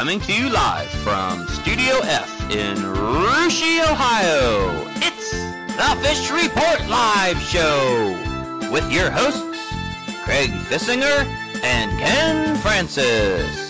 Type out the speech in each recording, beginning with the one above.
coming to you live from Studio F in Russia, Ohio. It's the Fish Report Live Show with your hosts, Craig Fissinger and Ken Francis.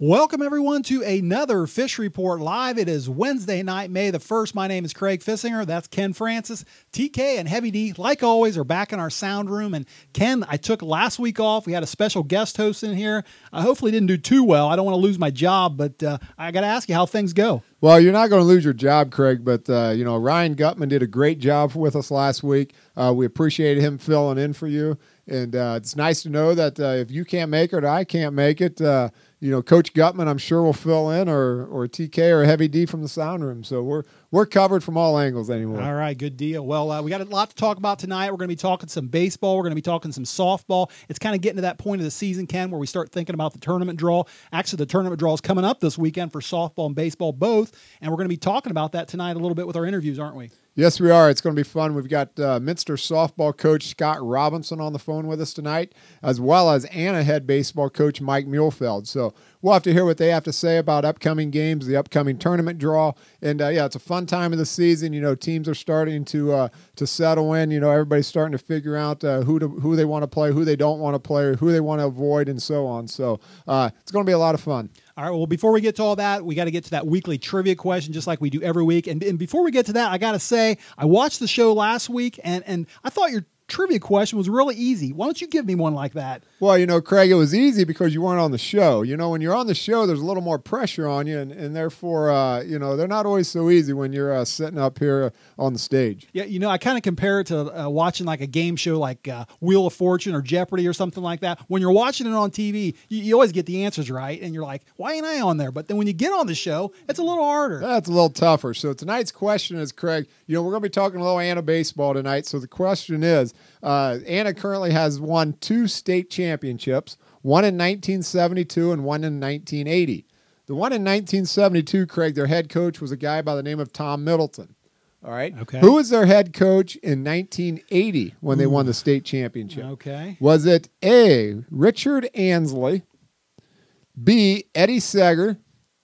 Welcome, everyone, to another Fish Report Live. It is Wednesday night, May the 1st. My name is Craig Fissinger. That's Ken Francis. TK and Heavy D, like always, are back in our sound room. And Ken, I took last week off. We had a special guest host in here. I hopefully didn't do too well. I don't want to lose my job, but uh, I got to ask you how things go. Well, you're not going to lose your job, Craig, but uh, you know Ryan Gutman did a great job with us last week. Uh, we appreciated him filling in for you, and uh, it's nice to know that uh, if you can't make it, I can't make it uh, you know, Coach Gutman, I'm sure will fill in, or or TK or Heavy D from the sound room. So we're we're covered from all angles anymore. All right, good deal. Well, uh, we got a lot to talk about tonight. We're going to be talking some baseball. We're going to be talking some softball. It's kind of getting to that point of the season, Ken, where we start thinking about the tournament draw. Actually, the tournament draw is coming up this weekend for softball and baseball both, and we're going to be talking about that tonight a little bit with our interviews, aren't we? Yes, we are. It's going to be fun. We've got uh, Minster softball coach Scott Robinson on the phone with us tonight, as well as Anna head baseball coach Mike Muehlfeld. So we'll have to hear what they have to say about upcoming games, the upcoming tournament draw, and uh, yeah, it's a fun time of the season. You know, teams are starting to uh, to settle in. You know, everybody's starting to figure out uh, who to, who they want to play, who they don't want to play, who they want to avoid, and so on. So uh, it's going to be a lot of fun. All right. Well, before we get to all that, we got to get to that weekly trivia question, just like we do every week. And, and before we get to that, I got to say, I watched the show last week, and and I thought your trivia question was really easy. Why don't you give me one like that? Well, you know, Craig, it was easy because you weren't on the show. You know, when you're on the show, there's a little more pressure on you, and, and therefore, uh, you know, they're not always so easy when you're uh, sitting up here on the stage. Yeah, you know, I kind of compare it to uh, watching like a game show like uh, Wheel of Fortune or Jeopardy or something like that. When you're watching it on TV, you, you, always get the answers right, and you're like, why ain't I on there? But then when you get on the show, it's a little harder. That's a little tougher. So tonight's question is, Craig, you know, we're going to be talking a little Anna baseball tonight. So the question is, uh, Anna currently has won two state championships, one in 1972 and one in 1980. The one in 1972, Craig, their head coach was a guy by the name of Tom Middleton. All right. Okay. Who was their head coach in 1980 when Ooh. they won the state championship? Okay. Was it A. Richard Ansley, B. Eddie Seger,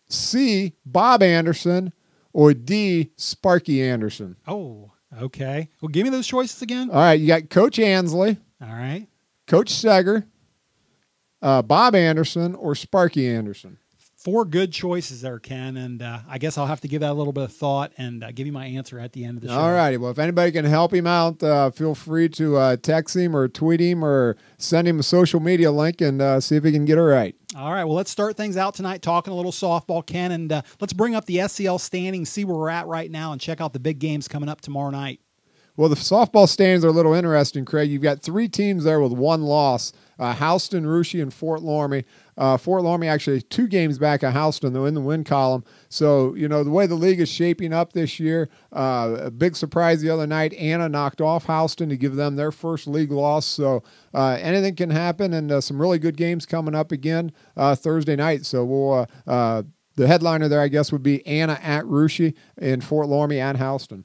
C. Bob Anderson, or D. Sparky Anderson? Oh. Okay. Well, give me those choices again. All right. You got Coach Ansley. All right. Coach Seger, uh, Bob Anderson, or Sparky Anderson. Four good choices there, Ken, and uh, I guess I'll have to give that a little bit of thought and uh, give you my answer at the end of the show. All righty. Well, if anybody can help him out, uh, feel free to uh, text him or tweet him or send him a social media link and uh, see if he can get it right. All right. Well, let's start things out tonight talking a little softball, Ken, and uh, let's bring up the SCL standings, see where we're at right now, and check out the big games coming up tomorrow night. Well, the softball standings are a little interesting, Craig. You've got three teams there with one loss uh, Houston, Russia, and Fort Loramie. Uh, Fort Loramie actually two games back of Houston, though, in the win column. So, you know, the way the league is shaping up this year, uh, a big surprise the other night. Anna knocked off Houston to give them their first league loss. So, uh, anything can happen, and uh, some really good games coming up again uh, Thursday night. So, we'll. the headliner there, I guess, would be Anna at Russia and Fort Loramie at Houston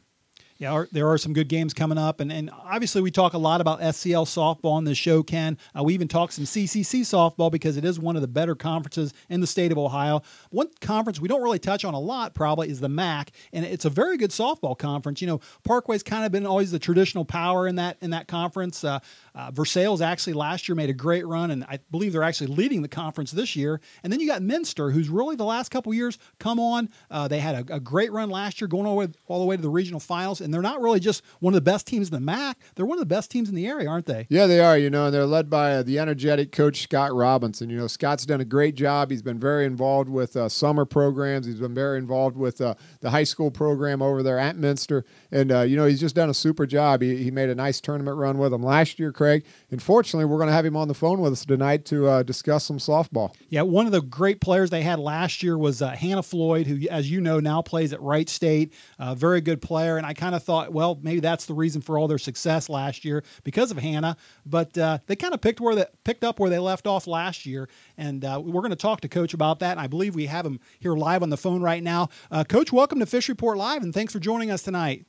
yeah, there are some good games coming up, and, and obviously we talk a lot about SCL softball on this show, Ken. Uh, we even talk some CCC softball because it is one of the better conferences in the state of Ohio. One conference we don't really touch on a lot probably is the MAC, and it's a very good softball conference. You know, Parkway's kind of been always the traditional power in that in that conference. Uh, uh, Versailles actually last year made a great run, and I believe they're actually leading the conference this year. And then you got Minster, who's really the last couple years come on. Uh, they had a, a, great run last year, going all the, way, all the way to the regional finals, they're not really just one of the best teams in the MAC. They're one of the best teams in the area, aren't they? Yeah, they are. You know, and they're led by uh, the energetic coach Scott Robinson. You know, Scott's done a great job. He's been very involved with uh, summer programs. He's been very involved with uh, the high school program over there at Minster, and uh, you know, he's just done a super job. He, he made a nice tournament run with them last year, Craig. Unfortunately, we're going to have him on the phone with us tonight to uh, discuss some softball. Yeah, one of the great players they had last year was uh, Hanna Floyd, who, as you know, now plays at Wright State. very good player, and I kind of thought, well, maybe that's the reason for all their success last year because of Hanna. But uh, they kind of picked where they picked up where they left off last year, and uh, we're going to talk to Coach about that. And I believe we have him here live on the phone right now. Uh, Coach, welcome to Fish Report Live, and thanks for joining us tonight.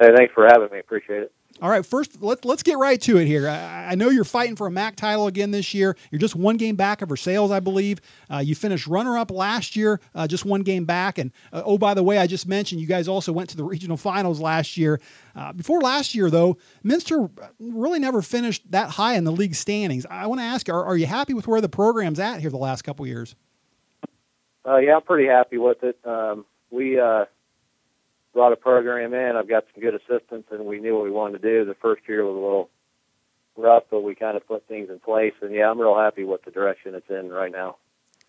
Hey, thanks for having me. Appreciate it. All right, first let's let's get right to it here. I, I, know you're fighting for a MAC title again this year. You're just one game back of Versailles, I believe. Uh, you finished runner-up last year, uh, just one game back. And uh, oh, by the way, I just mentioned you guys also went to the regional finals last year. Uh, before last year, though, Minster really never finished that high in the league standings. I want to ask, are, are you happy with where the program's at here the last couple years? Uh, yeah, I'm pretty happy with it. Um, we uh, brought a program in. I've got some good assistants, and we knew what we wanted to do. The first year was a little rough, but we kind of put things in place. And yeah, I'm real happy with the direction it's in right now.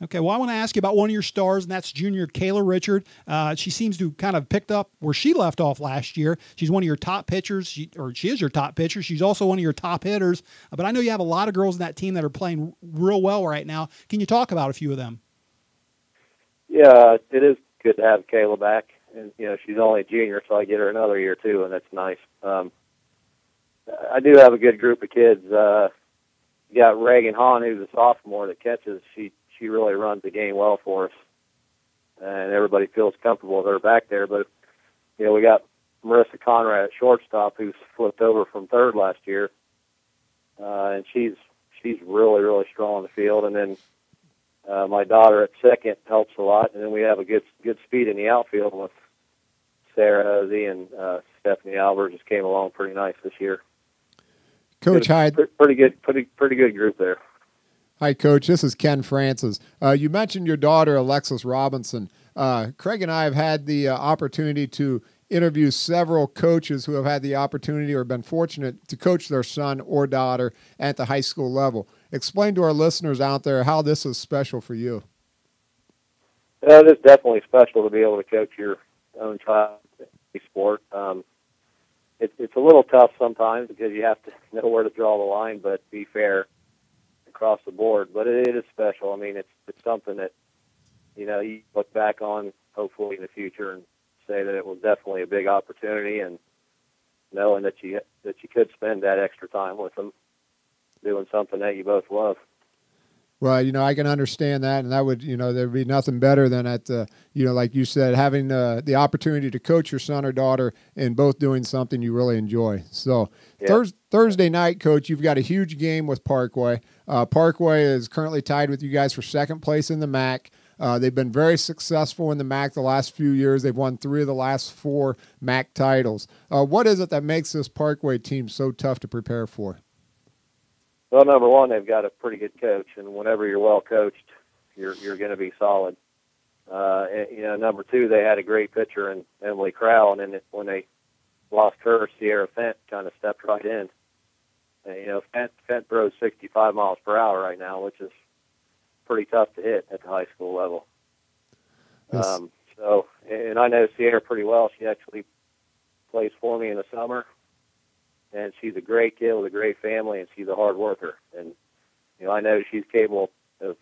Okay, well, I want to ask you about one of your stars, and that's junior Kayla Richard. Uh, she seems to kind of picked up where she left off last year. She's one of your top pitchers, she, or she is your top pitcher. She's also one of your top hitters. Uh, but I know you have a lot of girls in that team that are playing real well right now. Can you talk about a few of them? Yeah, it is good to have Kayla back and you know she's only a junior, so I get her another year too, and that's nice. Um, I do have a good group of kids. Uh, got Reagan Hahn, who's a sophomore that catches. She she really runs the game well for us, and everybody feels comfortable with her back there. But you know we got Marissa Conrad at shortstop, who's flipped over from third last year, uh, and she's she's really really strong in the field. And then uh, my daughter at second helps a lot, and then we have a good good speed in the outfield with Sarah Hosey and uh, Stephanie Albert just came along pretty nice this year. Coach Hyde, pretty good, pretty pretty good group there. Hi, Coach. This is Ken Francis. Uh, you mentioned your daughter Alexis Robinson. Uh, Craig and I have had the uh, opportunity to interview several coaches who have had the opportunity or been fortunate to coach their son or daughter at the high school level. Explain to our listeners out there how this is special for you. Uh, it is definitely special to be able to coach your own child sport. Um, it, it's a little tough sometimes because you have to know where to draw the line, but be fair across the board. But it, it is special. I mean, it's it's something that you know you look back on hopefully in the future and say that it was definitely a big opportunity, and knowing that you that you could spend that extra time with them doing something that you both love. Well, you know, I can understand that, and that would, you know, there'd be nothing better than at, the, you know, like you said, having uh, the opportunity to coach your son or daughter and both doing something you really enjoy. So yeah. Thurs- Thursday night, coach, you've got a huge game with Parkway. Uh, Parkway is currently tied with you guys for second place in the MAC. Uh, they've been very successful in the MAC the last few years. They've won three of the last four MAC titles. Uh, what is it that makes this Parkway team so tough to prepare for? Well, number one, they've got a pretty good coach, and whenever you're well coached, you're you're going to be solid. Uh, and, you know, number two, they had a great pitcher in Emily Crowell, and then when they lost her, Sierra Fent kind of stepped right in. And, you know, Fent, Fent throws 65 miles per hour right now, which is pretty tough to hit at the high school level. Yes. Um, so, and I know Sierra pretty well. She actually plays for me in the summer, and she's a great kid with a great family, and she's a hard worker. And you know, I know she's capable of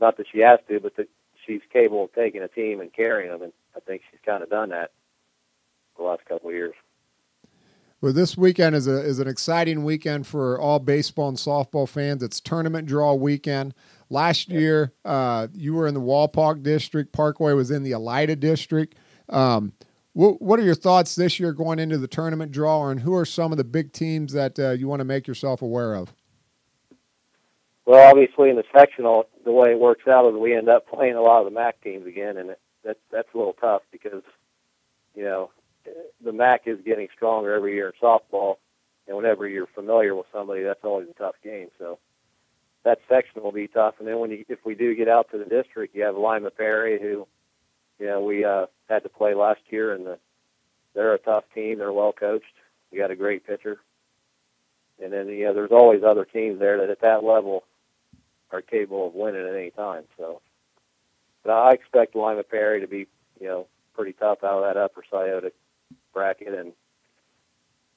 not that she has to, but that she's capable of taking a team and carrying them. And I think she's kind of done that the last couple of years. Well, this weekend is a is an exciting weekend for all baseball and softball fans. It's tournament draw weekend. Last year, uh, you were in the Wapak district. Parkway was in the Elida district. Um, what, are your thoughts this year going into the tournament draw, and who are some of the big teams that uh, you want to make yourself aware of? Well, obviously in the sectional, the way it works out is we end up playing a lot of the MAC teams again, and it, that that's a little tough because you know the MAC is getting stronger every year in softball, and whenever you're familiar with somebody, that's always a tough game. So that section will be tough. And then when you, if we do get out to the district, you have Lima Perry, who know, we uh, had to play last year, and the, they're a tough team. They're well coached. We got a great pitcher, and then know, there's always other teams there that at that level are capable of winning at any time. So, but I expect Lima Perry to be, you know, pretty tough out of that upper Scioto bracket, and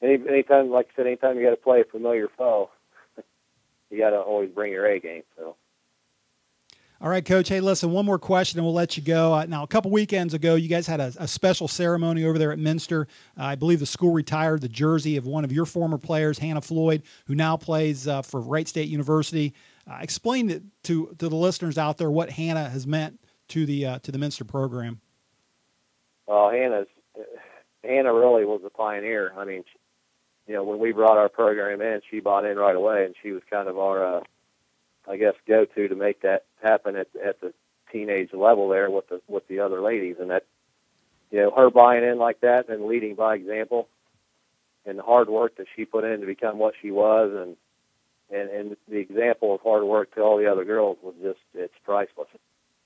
any anytime, like I said, anytime you got to play a familiar foe, you got to always bring your A game. So. All right, Coach. Hey, listen, one more question and we'll let you go. Uh, now, a couple weekends ago, you guys had a, a special ceremony over there at Minster. Uh, I believe the school retired the jersey of one of your former players, Hanna Floyd, who now plays uh, for Wright State University. Uh, explain to, to, to the listeners out there what Hanna has meant to the uh, to the Minster program. Well, Hanna's Hanna really was a pioneer. I mean, you know, when we brought our program in, she bought in right away, and she was kind of our, uh, I guess, go-to to make that happen at at the teenage level there with the with the other ladies, and that, you know, her buying in like that and leading by example, and the hard work that she put in to become what she was, and and and the example of hard work to all the other girls was just it's priceless.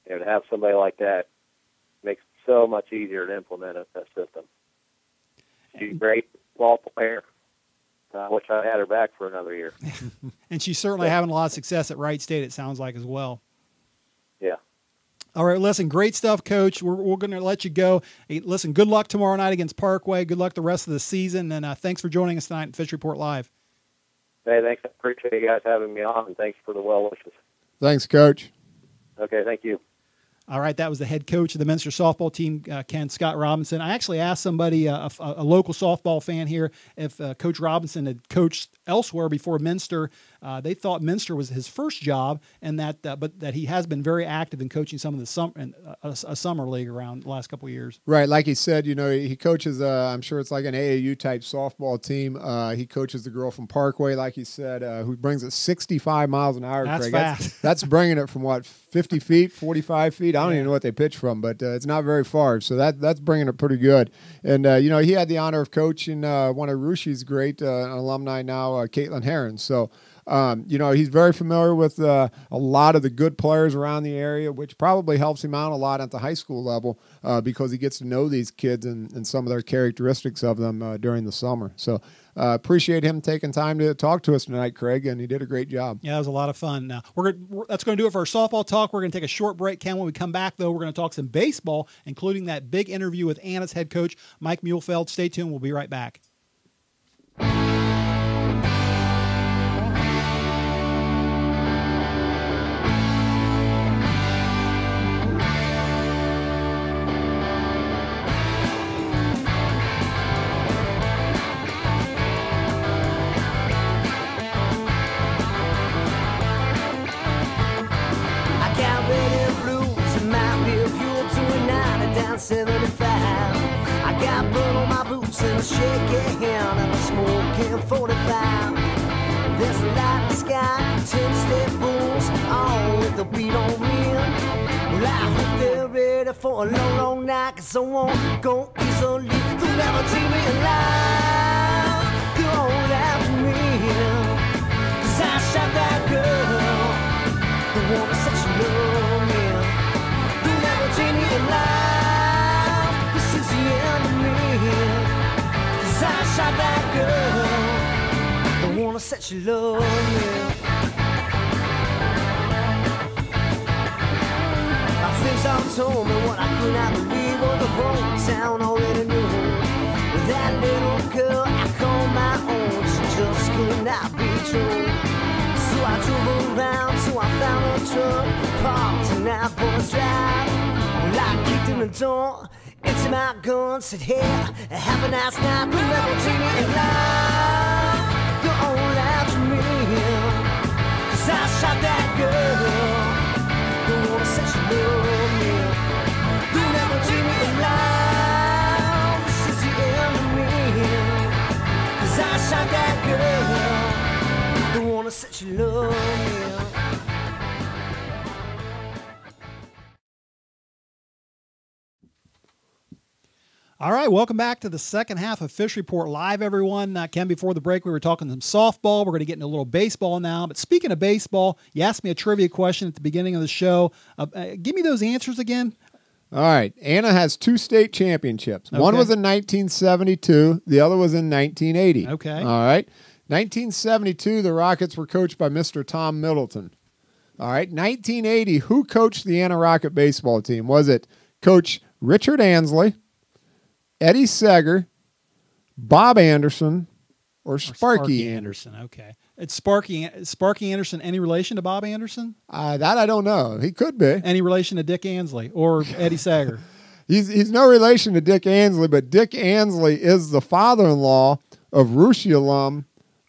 You know, to have somebody like that makes it so much easier to implement a, a system. She's a great ball player. I wish I had her back for another year. and she's certainly having a lot of success at Wright State. It sounds like as well. Yeah. All right, listen, great stuff, Coach. We're, we're going to let you go. Hey, listen, good luck tomorrow night against Parkway. Good luck the rest of the season, and uh, thanks for joining us tonight in Fish Report Live. Hey, thanks. I appreciate you guys having me on, and thanks for the well wishes. Thanks, Coach. Okay, thank you. All right, that was the head coach of the Minster softball team, uh, Ken Scott Robinson. I actually asked somebody, uh, a, a, local softball fan here, if uh, Coach Robinson had coached elsewhere before Minster. Uh, they thought Minster was his first job, and that uh, but that he has been very active in coaching some of the summer a, a, summer league around the last couple of years. Right, like he said, you know, he coaches. Uh, I'm sure it's like an AAU type softball team. he coaches the girl from Parkway, like he said, who brings it 65 miles an hour. That's Craig. fast. That's, that's bringing it from what 50 feet, 45 feet. I don't yeah. even know what they pitch from, but uh, it's not very far. So that that's bringing it pretty good. And uh, you know, he had the honor of coaching uh, one of Russia's great uh, alumni now, uh, Caitlin Heron. So. Um, you know, he's very familiar with uh, a lot of the good players around the area, which probably helps him out a lot at the high school level because he gets to know these kids and, and some of their characteristics of them during the summer. So uh, appreciate him taking time to talk to us tonight, Craig, and he did a great job. Yeah, it was a lot of fun. We're, gonna, that's going to do it for our softball talk. We're going to take a short break. Ken, when we come back, though, we're going to talk some baseball, including that big interview with Anna's head coach Mike Muehlfeld. Stay tuned. We'll be right back. For a long, long night, cause I won't go easily. They'll never take me alive. On after me, cause I shot that girl. The one that said she loved me. They'll never take me alive. This is the end of me. I shot that girl. The one said she loved me. Friends all told me what I could not believe what the whole town already knew. That little girl I call my own, she just could not be true. So I drove around so I found a truck parked in that boy's drive. Well, I kicked in the door. Into my gun, said, hey, have a nice night, to me in love. Go on after me, cause I shot that girl. That girl. The said she loved me. All right, welcome back to the second half of Fish Report Live, everyone. Uh, Ken, before the break, we were talking some softball. We're going to get into a little baseball now. But speaking of baseball, you asked me a trivia question at the beginning of the show. Uh, uh, give me those answers again. All right. Anna has two state championships. Okay. One was in 1972, the other was in 1980. Okay. All right. 1972, the Rockets were coached by Mr. Tom Middleton. All right. 1980, who coached the Anna Rocket baseball team? Was it Coach Richard Ansley? Eddie Seger, Bob Anderson, or Sparky, or Sparky Anderson. Okay. It's Sparky Sparky Anderson any relation to Bob Anderson? Uh, that I don't know. He could be. Any relation to Dick Ansley or Eddie Seger? he's he's no relation to Dick Ansley, but Dick Ansley is the father-in-law of Russia alum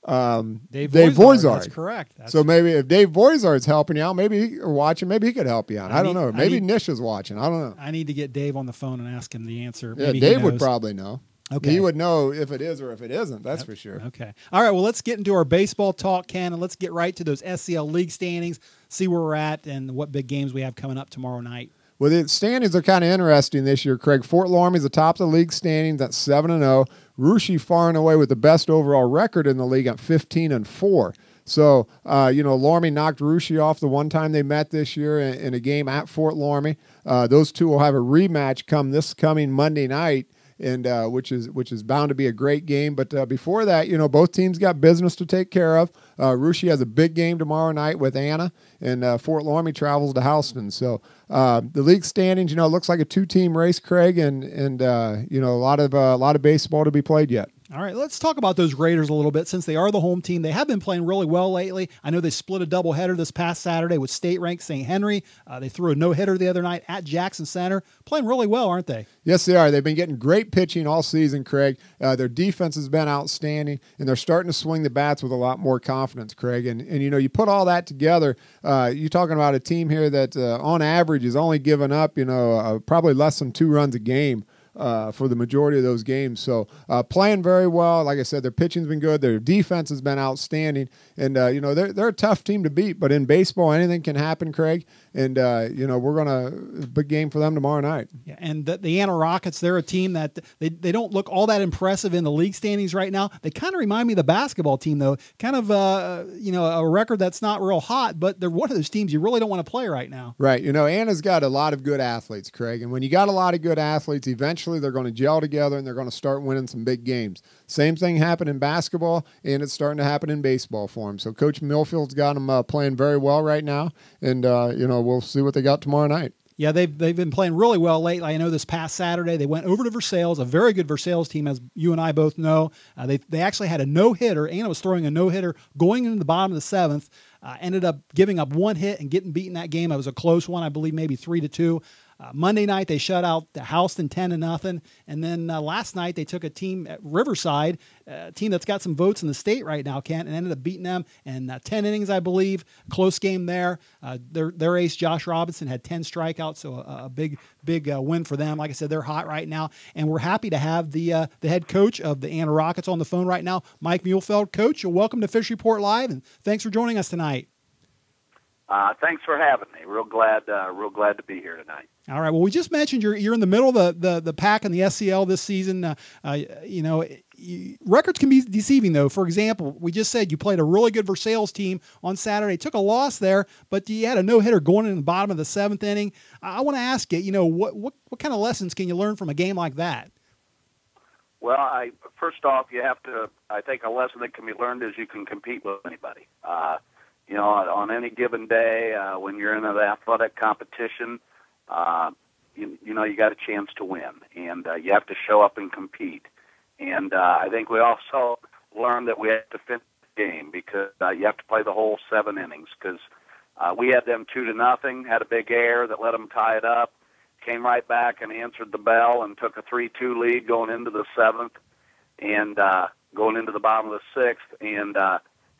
um, Dave, Dave Voisard. That's correct. That's so maybe if Dave Voisard's helping you out, maybe he, or watching, maybe he could help you out. I, I don't know. Maybe need, Nish is watching. I don't know. I need to get Dave on the phone and ask him the answer. Yeah, maybe Dave would probably know. Okay. He would know if it is or if it isn't. That's for sure. Okay. All right. Well, let's get into our baseball talk, Ken, and let's get right to those SCL league standings, see where we're at, and what big games we have coming up tomorrow night. Well, the standings are kind of interesting this year, Craig. Fort Loramie's the top of the league standings at 7 and 0. Russia far and away with the best overall record in the league at 15 and 4. So, uh, you know, Loramie knocked Russia off the one time they met this year in, in a game at Fort Loramie. Uh, those two will have a rematch come this coming Monday night and uh, which is which is bound to be a great game. But uh, before that, you know, both teams got business to take care of. Uh, Russia has a big game tomorrow night with Anna, and uh, Fort Loramie travels to Houston. So uh, the league standings, you know, looks like a two-team race, Craig, and and uh, you know a lot of uh, a lot of baseball to be played yet. All right, let's talk about those Raiders a little bit since they are the home team. They have been playing really well lately. I know they split a doubleheader this past Saturday with state ranked St. Henry. Uh, they threw a no hitter the other night at Jackson Center. Playing really well, aren't they? Yes, they are. They've been getting great pitching all season, Craig. Uh, their defense has been outstanding, and they're starting to swing the bats with a lot more confidence, Craig. And, and you know, you put all that together, uh, you're talking about a team here that, uh, on average, is only giving up, you know, uh, probably less than two runs a game uh, for the majority of those games. So uh, playing very well. Like I said, their pitching's been good. Their defense has been outstanding, and uh, you know they're they're a tough team to beat. But in baseball, anything can happen, Craig. And uh, you know we're gonna big game for them tomorrow night. Yeah, and the, the Anna Rockets, they're a team that they, they don't look all that impressive in the league standings right now. They kind of remind me of the basketball team, though. Kind of uh, you know a record that's not real hot, but they're one of those teams you really don't want to play right now. Right. You know Anna's got a lot of good athletes, Craig, and when you got a lot of good athletes, eventually they're going to gel together and they're going to start winning some big games. Same thing happened in basketball, and it's starting to happen in baseball for them. So Coach Muehlfeld's got them uh, playing very well right now, and uh, you know we'll see what they got tomorrow night. Yeah, they've they've been playing really well lately. I know this past Saturday they went over to Versailles, a very good Versailles team, as you and I both know. Uh, they they actually had a no hitter. Anna was throwing a no hitter going into the bottom of the seventh. Uh, ended up giving up one hit and getting beaten that game. It was a close one, I believe, maybe three to two. Uh, Monday night they shut out the Houston ten to nothing, and then uh, last night they took a team at Riverside, a team that's got some votes in the state right now, Kent, and ended up beating them in uh, ten innings, I believe. Close game there. Uh, their their ace Josh Robinson had ten strikeouts, so a, a big big uh, win for them. Like I said, they're hot right now, and we're happy to have the uh, the head coach of the Anna Rockets on the phone right now, Mike Muehlfeld. Coach, welcome to Fish Report Live, and thanks for joining us tonight. Uh, thanks for having me. Real glad, uh, real glad to be here tonight. All right. Well, we just mentioned you're you're in the middle of the the, the pack in the SCL this season. Uh, uh, you know, you, records can be deceiving though. For example, we just said you played a really good Versailles team on Saturday, took a loss there, but you had a no hitter going in the bottom of the seventh inning. I, I want to ask you, you know, what what what kind of lessons can you learn from a game like that? Well, I first off, you have to. I think a lesson that can be learned is you can compete with anybody. Uh, you know, on any given day uh, when you're in an athletic competition, uh, you, you know, you got a chance to win, and uh, you have to show up and compete. And uh, I think we also learned that we have to finish the game because uh, you have to play the whole seven innings. Because uh, we had them two to nothing, had a big error that let them tie it up, came right back and answered the bell and took a three-two lead going into the seventh, and uh, going into the bottom of the sixth, and uh,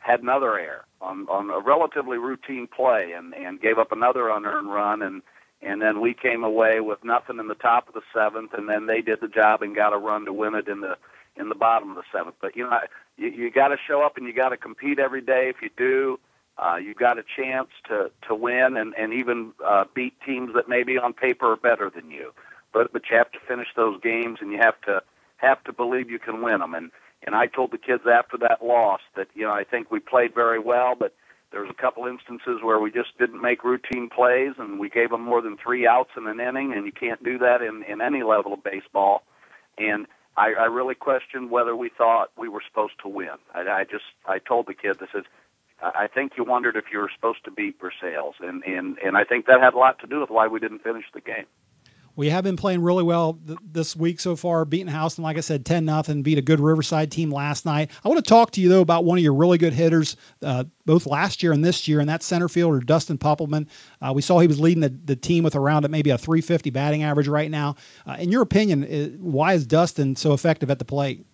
had another error on on a relatively routine play and and gave up another unearned run and and then we came away with nothing in the top of the seventh and then they did the job and got a run to win it in the in the bottom of the seventh. But you know you, you got to show up and you got to compete every day if you do. Uh, you've got a chance to to win and and even uh, beat teams that maybe on paper are better than you. But but you have to finish those games and you have to have to believe you can win them and and I told the kids after that loss that you know I think we played very well, but there was a couple instances where we just didn't make routine plays, and we gave them more than three outs in an inning, and you can't do that in in any level of baseball. And I, I really questioned whether we thought we were supposed to win. I, I just I told the kids I said I think you wondered if you were supposed to beat Versailles, and and and I think that had a lot to do with why we didn't finish the game we have been playing really well th- this week so far, beating Houston, like I said, 10 nothing, beat a good Riverside team last night. I want to talk to you, though, about one of your really good hitters, uh, both last year and this year, and that's center fielder Dustin Poeppelman. Uh, we saw he was leading the, the team with around at maybe a 350 batting average right now. Uh, in your opinion, uh, why is Dustin so effective at the plate?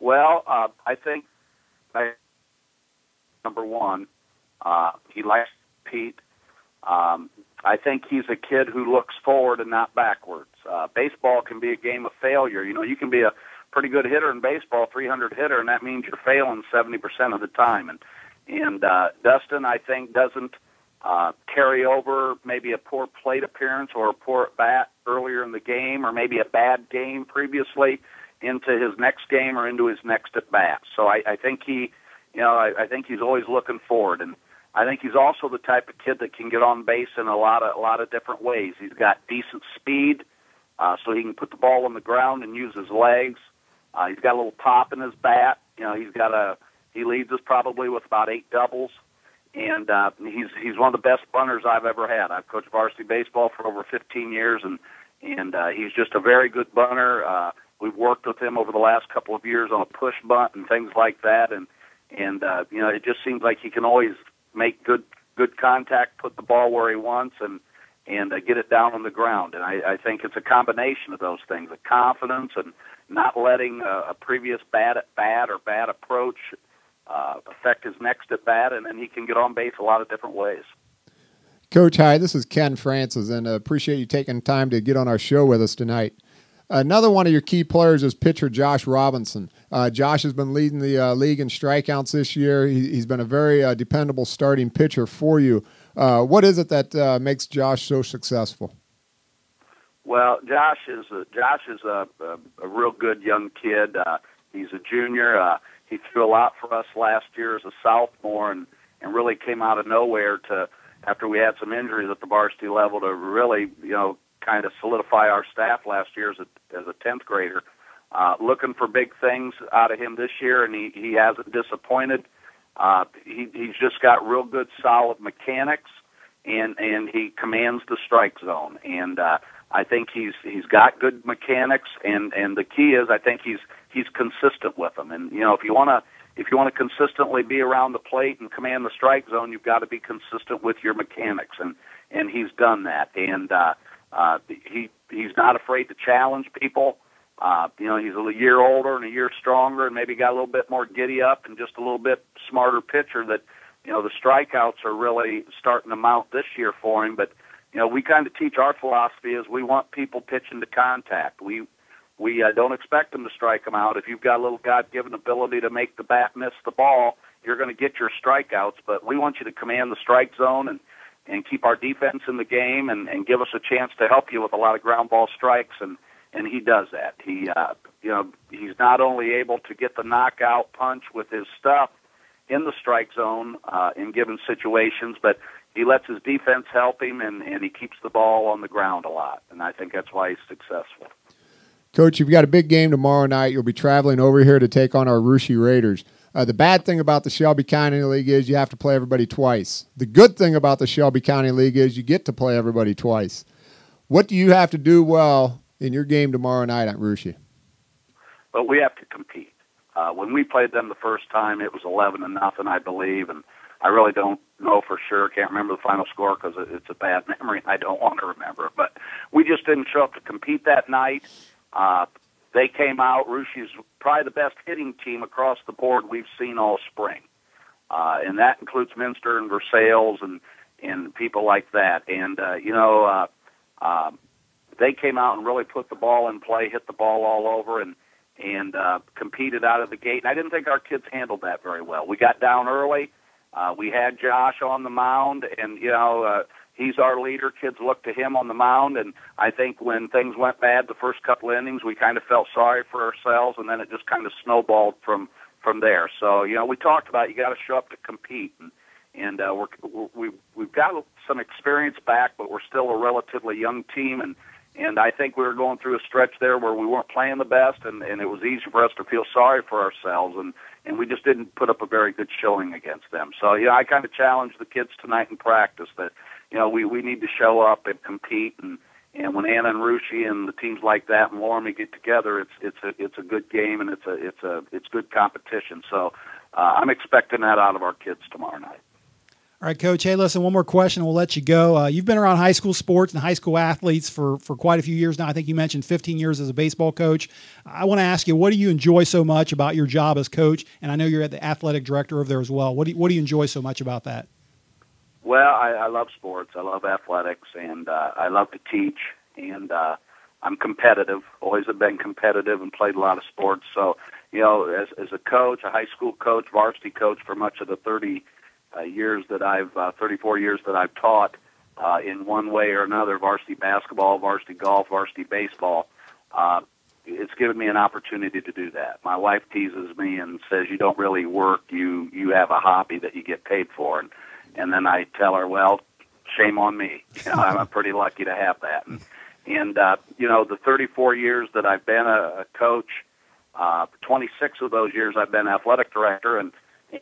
Well, uh, I think I, number one, uh, he likes Pete Um, I think he's a kid who looks forward and not backwards. Uh, baseball can be a game of failure. You know, you can be a pretty good hitter in baseball, 300 hitter, and that means you're failing 70% of the time. And and uh, Dustin, I think, doesn't uh, carry over maybe a poor plate appearance or a poor bat earlier in the game, or maybe a bad game previously into his next game or into his next at bat. So I, I think he, you know, I, I think he's always looking forward, and I think he's also the type of kid that can get on base in a lot of a lot of different ways. He's got decent speed, uh, so he can put the ball on the ground and use his legs. Uh, he's got a little pop in his bat. You know, he's got a he leads us probably with about eight doubles, and uh, he's he's one of the best bunters I've ever had. I've coached varsity baseball for over 15 years, and and uh, he's just a very good bunter. Uh, we've worked with him over the last couple of years on a push bunt and things like that, and and uh, you know it just seems like he can always make good good contact, put the ball where he wants, and and uh, get it down on the ground. And I, I think it's a combination of those things: the confidence and not letting a, a previous bad at bat or bad approach uh, affect his next at bat, and then he can get on base a lot of different ways. Coach, hi, this is Ken Francis, and uh, appreciate you taking time to get on our show with us tonight. Another one of your key players is pitcher Josh Robinson. Uh, Josh has been leading the uh, league in strikeouts this year. He, has been a very uh, dependable starting pitcher for you. Uh, what is it that uh, makes Josh so successful? Well, Josh is a, Josh is a, a, a real good young kid. he's a junior he threw a lot for us last year as a sophomore and and really came out of nowhere to after we had some injuries at the varsity level to really you know kind of solidify our staff last year as a as a tenth grader. Uh, looking for big things out of him this year, and he he hasn't disappointed. Uh, he he's just got real good, solid mechanics, and and he commands the strike zone. And uh, I think he's he's got good mechanics, and and the key is I think he's he's consistent with them. And you know, if you want to if you want to consistently be around the plate and command the strike zone, you've got to be consistent with your mechanics, and and he's done that. And uh, uh, he he's not afraid to challenge people. Uh, you know, he's a year older and a year stronger, and maybe got a little bit more giddy up and just a little bit smarter pitcher. That you know the strikeouts are really starting to mount this year for him, but you know, we kind of teach our philosophy is we want people pitching to contact. We we uh, don't expect them to strike them out. If you've got a little God-given ability to make the bat miss the ball, you're going to get your strikeouts. But we want you to command the strike zone and and keep our defense in the game and and give us a chance to help you with a lot of ground ball strikes and and he does that. He uh, you know he's not only able to get the knockout punch with his stuff in the strike zone uh, in given situations, but he lets his defense help him, and, and he keeps the ball on the ground a lot. And I think that's why he's successful. Coach, you've got a big game tomorrow night. You'll be traveling over here to take on our Russia Raiders. Uh, the bad thing about the Shelby County League is you have to play everybody twice. The good thing about the Shelby County League is you get to play everybody twice. What do you have to do well in your game tomorrow night at Russia? Well, we have to compete. Uh, when we played them the first time, it was eleven to nothing, I believe, and I really don't know for sure. Can't remember the final score because it's a bad memory. and I don't want to remember. But we just didn't show up to compete that night. Uh, they came out. Russia's probably the best hitting team across the board we've seen all spring, uh, and that includes Minster and Versailles and and people like that. And uh, you know, uh, uh, they came out and really put the ball in play, hit the ball all over, and and uh, competed out of the gate. And I didn't think our kids handled that very well. We got down early uh, we had Josh on the mound, and you know uh, he's our leader. Kids look to him on the mound, and I think when things went bad the first couple innings, we kind of felt sorry for ourselves, and then it just kind of snowballed from from there. So you know we talked about you got to show up to compete, and and uh, we're, we we've got some experience back, but we're still a relatively young team, and and I think we were going through a stretch there where we weren't playing the best, and and it was easy for us to feel sorry for ourselves, and and we just didn't put up a very good showing against them. So, yeah, you know, I kind of challenged the kids tonight in practice that, you know, we, we need to show up and compete and, and when Anna and Russia and the teams like that and Loramie get together, it's it's a it's a good game and it's a it's a it's good competition. So uh, I'm expecting that out of our kids tomorrow night. All right, Coach. Hey, listen, one more question. We'll let you go. Uh, you've been around high school sports and high school athletes for, for quite a few years now. I think you mentioned 15 years as a baseball coach. I want to ask you, what do you enjoy so much about your job as coach? And I know you're the athletic director of there as well. What do you, what do you enjoy so much about that? Well, I, I love sports. I love athletics, and uh, I love to teach. And uh, I'm competitive. Always have been competitive and played a lot of sports. So, you know, as as a coach, a high school coach, varsity coach for much of the 30 uh, years that I've, uh, 34 years that I've taught uh, in one way or another, varsity basketball, varsity golf, varsity baseball. Uh, it's given me an opportunity to do that. My wife teases me and says, "You don't really work. You you have a hobby that you get paid for." And and then I tell her, "Well, shame on me. You know, I'm pretty lucky to have that." And, uh, you know, the 34 years that I've been a, a coach, uh, 26 of those years I've been athletic director, and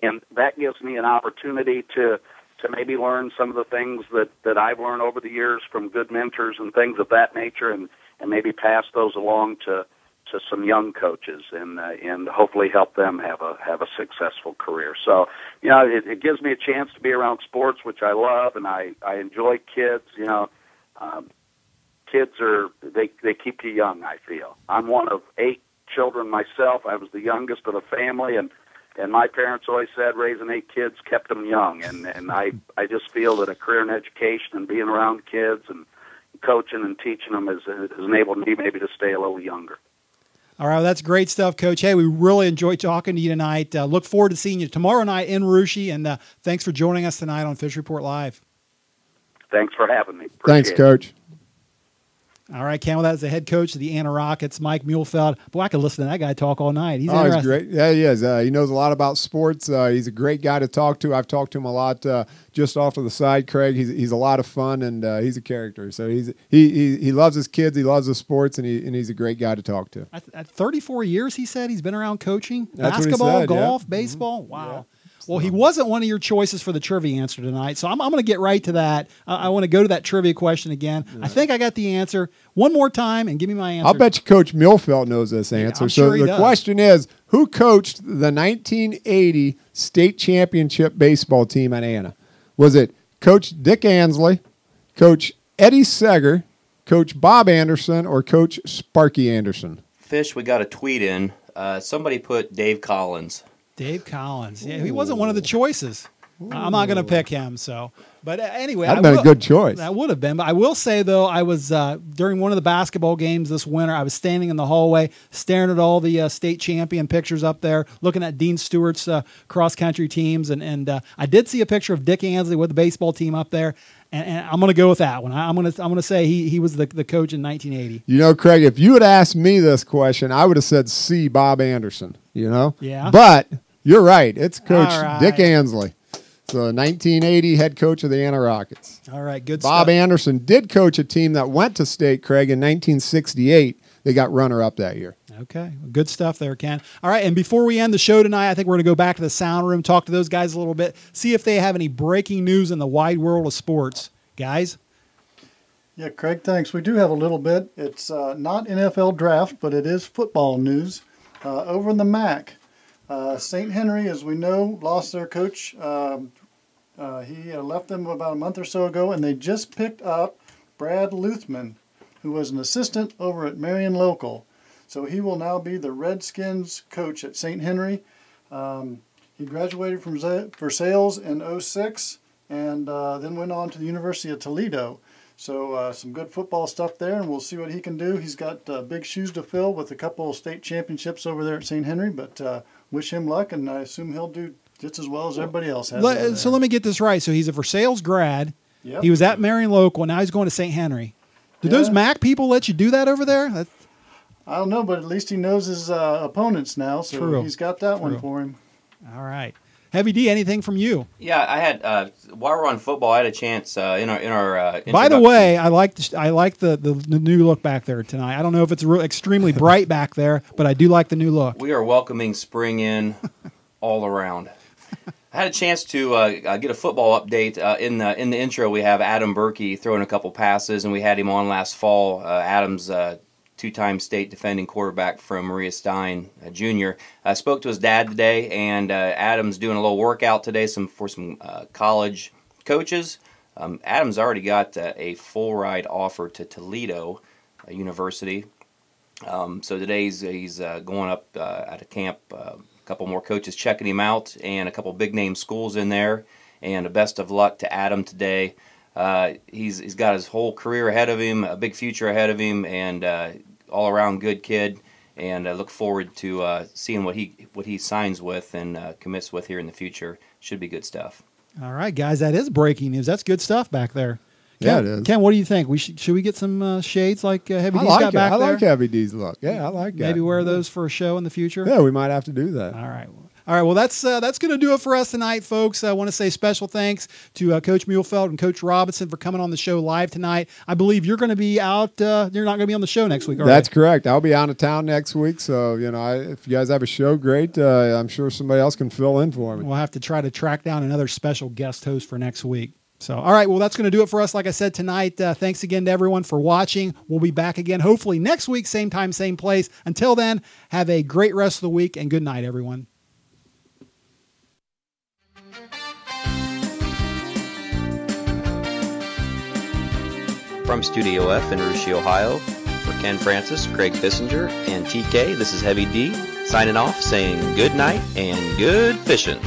and that gives me an opportunity to to maybe learn some of the things that that I've learned over the years from good mentors and things of that nature, and and maybe pass those along to to some young coaches and uh, and hopefully help them have a have a successful career. So, you know, it, it gives me a chance to be around sports, which I love, and I I enjoy kids. You know, um, kids are they they keep you young. I feel I'm one of eight children myself. I was the youngest of the family, and and my parents always said raising eight kids kept them young, and and I I just feel that a career in education and being around kids and coaching and teaching them has, has enabled me maybe to stay a little younger. All right, well, that's great stuff, Coach. Hey, we really enjoyed talking to you tonight. Uh, look forward to seeing you tomorrow night in Russia, and uh, thanks for joining us tonight on Fish Report Live. Thanks for having me. Appreciate Thanks, it. All right, Ken. Well, that is the head coach of the Anna Rockets, Mike Muehlfeld. Boy, I could listen to that guy talk all night. He's oh, he's great. Yeah, he is. Uh, he knows a lot about sports. Uh, he's a great guy to talk to. I've talked to him a lot uh, just off to the side, Craig. He's, he's a lot of fun and uh, he's a character. So he's he, he he loves his kids. He loves the sports, and he and he's a great guy to talk to. At, at 34 years, he said he's been around coaching That's basketball, said, yeah. golf, Mhm. baseball. Wow. Well, he wasn't one of your choices for the trivia answer tonight, so I'm, I'm going to get right to that. I, I want to go to that trivia question again. I think I got the answer. One more time and give me my answer. I'll bet you Coach Muehlfeld knows this answer. I'm so sure he the does. question is, who coached the 1980 state championship baseball team at Anna? Was it Coach Dick Ansley, Coach Eddie Seger, Coach Bob Anderson, or Coach Sparky Anderson? Fish, we got a tweet in. Uh, somebody put Dave Collins. Dave Collins. Yeah, he wasn't one of the choices. I'm not going to pick him. So, but uh, anyway, That'd been a good choice. That would have been. But I will say though, I was uh, during one of the basketball games this winter. I was standing in the hallway, staring at all the uh, state champion pictures up there, looking at Dean Stewart's uh, cross country teams, and and uh, I did see a picture of Dick Ansley with the baseball team up there. And, and I'm going to go with that one. I, I'm going to I'm going to say he he was the, the coach in 1980. You know, Craig, if you had asked me this question, I would have said C. Bob Anderson. You know, Yeah. But you're right. It's Coach All right. Dick Ansley, so 1980 head coach of the Anna Rockets. All right, good stuff. Bob stuff. Anderson did coach a team that went to state, Craig, in 1968. They got runner up that year. Okay, good stuff there, Ken. All right, and before we end the show tonight, I think we're going to go back to the sound room, talk to those guys a little bit, see if they have any breaking news in the wide world of sports. Guys, Yeah, Craig, thanks. We do have a little bit. It's uh, not NFL draft, but it is football news. Uh, over in the MAC, uh, St. Henry, as we know, lost their coach. Um, uh, he uh, left them about a month or so ago, and they just picked up Brad Luthman, who was an assistant over at Marion Local. So he will now be the Redskins coach at St. Henry. Um, he graduated from Za- Versailles in 06 and uh, then went on to the University of Toledo. So uh, some good football stuff there, and we'll see what he can do. He's got big shoes to fill with a couple of state championships over there at St. Henry, but wish him luck, and I assume he'll do just as well as everybody else has. let, so let me get this right. So he's a Versailles grad. Yep. He was at Marion Local. Now he's going to St. Henry. Do those MAC people let you do that over there? That, I don't know, but at least he knows his uh, opponents now, so True. he's got that True. one for him. all right. Heavy D, anything from you? Yeah, I had uh, while we're on football, I had a chance uh, in our in our. Uh, By the way, I like the, I like the, the, the new look back there tonight. I don't know if it's real, extremely bright back there, but I do like the new look. we are welcoming spring in all around. I had a chance to uh, uh, get a football update uh, in the in the intro. We have Adam Berkey throwing a couple passes, and we had him on last fall. Uh, Adam's uh, two-time state defending quarterback from Maria Stein uh, Jr. I spoke to his dad today, and uh, Adam's doing a little workout today, some for some uh, college coaches. Um, Adam's already got uh, a full ride offer to Toledo uh, University. Um, so today he's, uh, going up uh, at a camp. Uh, a couple more coaches checking him out, and a couple big name schools in there. And best of luck to Adam today. Uh, he's he's got his whole career ahead of him, a big future ahead of him, and uh, all around good kid. And I look forward to uh, seeing what he what he signs with and uh, commits with here in the future. Should be good stuff. All right, guys, that is breaking news. That's good stuff back there. Yeah, Ken, it is. Ken, what do you think? We should should we get some uh, shades like uh, Heavy I D's like got it. back I there? like Heavy D's look. Yeah, I like that. Maybe wear those for a show in the future. Yeah, we might have to do that. All right. All right. Well, that's uh, that's going to do it for us tonight, folks. I want to say special thanks to uh, Coach Muehlfeld and Coach Robinson for coming on the show live tonight. I believe you're going to be out. Uh, you're not going to be on the show next week. Are That's you? correct. I'll be out of town next week, so you know, I, if you guys have a show, great. Uh, I'm sure somebody else can fill in for me. We'll have to try to track down another special guest host for next week. So, all right. Well, that's going to do it for us. Like I said tonight, uh, thanks again to everyone for watching. We'll be back again hopefully next week, same time, same place. Until then, have a great rest of the week and good night, everyone. From Studio F in Russia, Ohio, for Ken Francis, Craig Kissinger, and TK, this is Heavy D, signing off saying good night and good fishing.